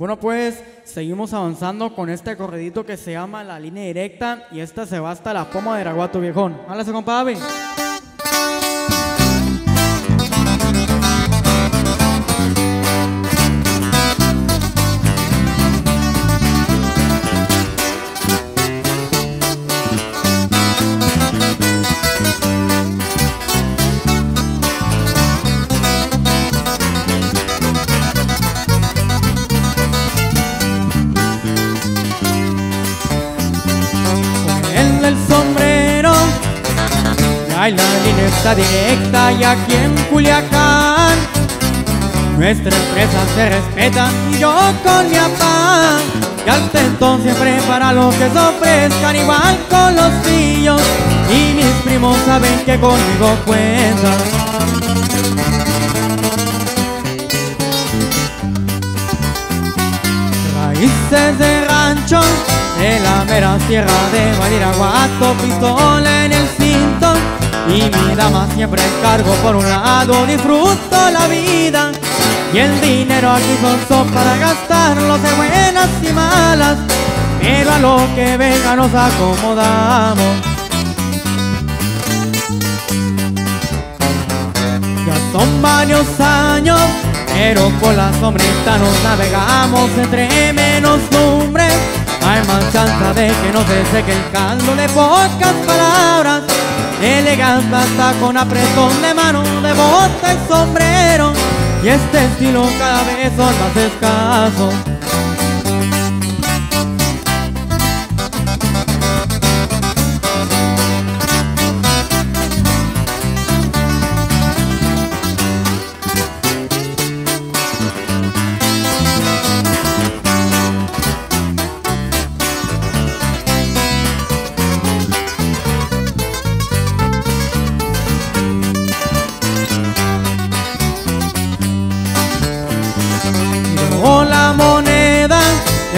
Bueno, pues seguimos avanzando con este corredito que se llama La Línea Directa y esta se va hasta la Poma de Araguato, viejón. Háblase, compadre. El sombrero. Ay, la línea está directa y aquí en Culiacán. Nuestra empresa se respeta y yo con mi afán y al tentón siempre para lo que se ofrezcan igual con los pillos y mis primos saben que conmigo cuentan. Raíces de rancho de la mera sierra de Badiraguato, pistola en el cinto y mi dama siempre cargo por un lado, disfruto la vida y el dinero aquí son para gastarlo de buenas y malas, pero a lo que venga nos acomodamos. Ya son varios años, pero con la sombrita nos navegamos entre menos lumbres. Hay chance de que no se seque el caldo de pocas palabras. Elegante hasta con apretón de mano, de bota y sombrero. Y este estilo cada vez son más escasos.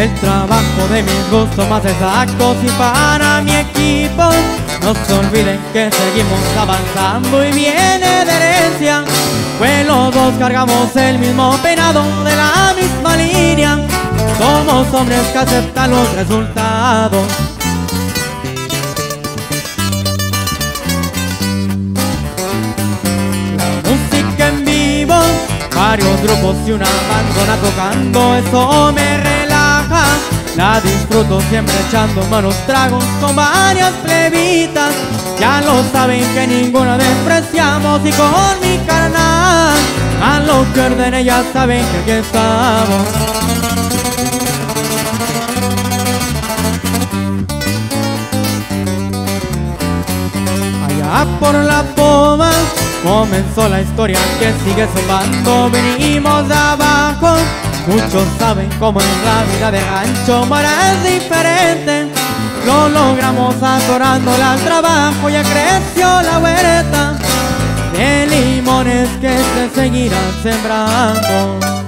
El trabajo de mis gustos más exactos y para mi equipo. No se olviden que seguimos avanzando y viene de herencia. Pues los dos cargamos el mismo penado de la misma línea. Somos hombres que aceptan los resultados. música en vivo, varios grupos y una bandona tocando, eso me relaja. La disfruto siempre echando manos tragos con varias plebitas. Ya lo saben que ninguna despreciamos y con mi carnal. A los que ordenen ya saben que aquí estamos. Allá por la poma comenzó la historia que sigue zumbando. Venimos de abajo, muchos saben cómo es la vida de rancho, pero es diferente. Lo logramos adorando al trabajo, ya creció la huerta de limones que se seguirán sembrando.